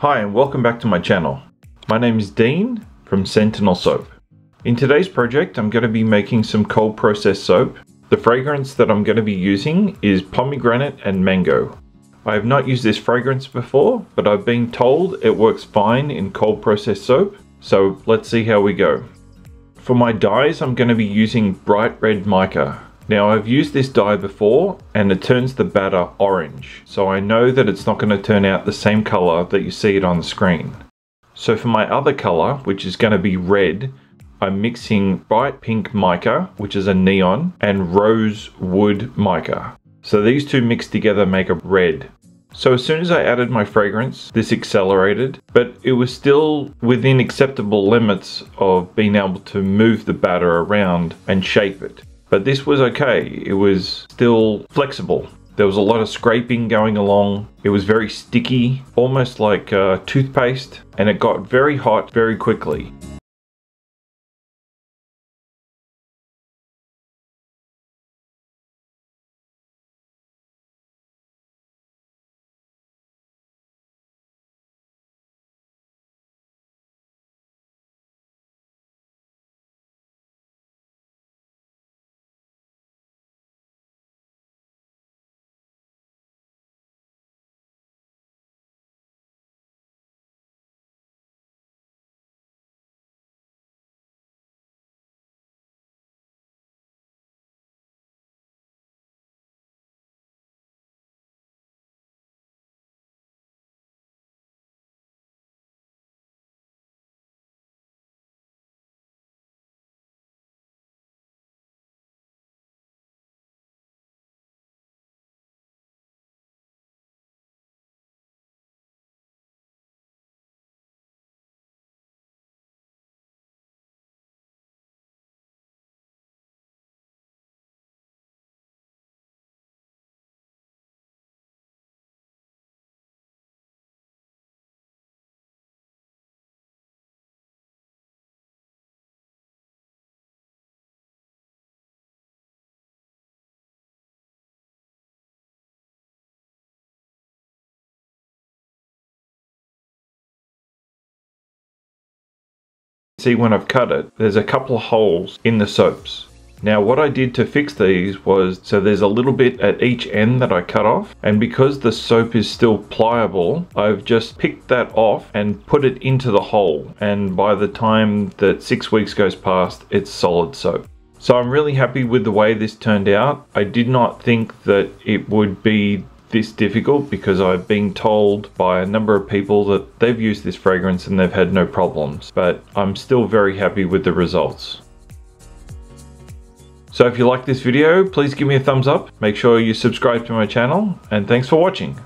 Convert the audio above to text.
Hi and welcome back to my channel. My name is Dean from Sentinel Soap. In today's project I'm going to be making some cold process soap. The fragrance that I'm going to be using is pomegranate and mango. I have not used this fragrance before but I've been told it works fine in cold process soap so let's see how we go. For my dyes I'm going to be using bright red mica now I've used this dye before and it turns the batter orange, so I know that it's not going to turn out the same colour that you see it on the screen. So for my other colour, which is going to be red, I'm mixing bright pink mica, which is a neon, and rose wood mica. So these two mixed together make a red. So as soon as I added my fragrance, this accelerated, but it was still within acceptable limits of being able to move the batter around and shape it. But this was okay. It was still flexible. There was a lot of scraping going along. It was very sticky, almost like uh, toothpaste, and it got very hot very quickly. See when I've cut it, there's a couple of holes in the soaps. Now what I did to fix these was, so there's a little bit at each end that I cut off and because the soap is still pliable, I've just picked that off and put it into the hole and by the time that six weeks goes past, it's solid soap. So I'm really happy with the way this turned out. I did not think that it would be this difficult because I've been told by a number of people that they've used this fragrance and they've had no problems, but I'm still very happy with the results. So if you like this video, please give me a thumbs up, make sure you subscribe to my channel, and thanks for watching.